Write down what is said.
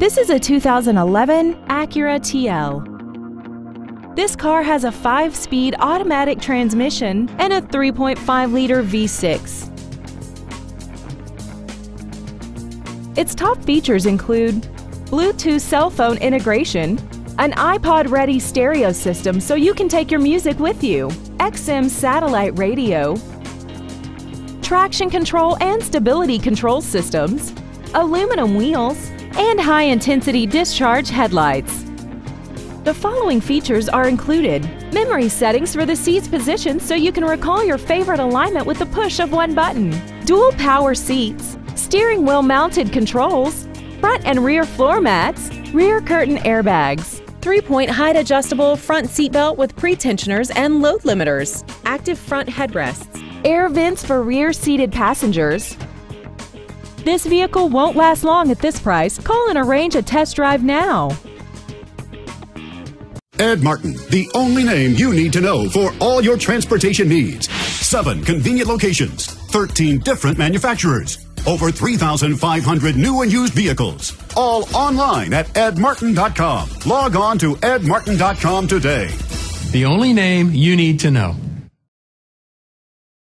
This is a 2011 Acura TL. This car has a 5-speed automatic transmission and a 3.5-liter V6. Its top features include Bluetooth cell phone integration, an iPod-ready stereo system so you can take your music with you, XM satellite radio, traction control and stability control systems, aluminum wheels, and high-intensity discharge headlights. The following features are included. Memory settings for the seat's position so you can recall your favorite alignment with the push of one button. Dual power seats, steering wheel mounted controls, front and rear floor mats, rear curtain airbags, three-point height adjustable front seatbelt with pretensioners and load limiters, active front headrests, air vents for rear seated passengers. This vehicle won't last long at this price. Call and arrange a test drive now. Ed Martin, the only name you need to know for all your transportation needs. Seven convenient locations, 13 different manufacturers, over 3,500 new and used vehicles. All online at edmartin.com. Log on to edmartin.com today. The only name you need to know.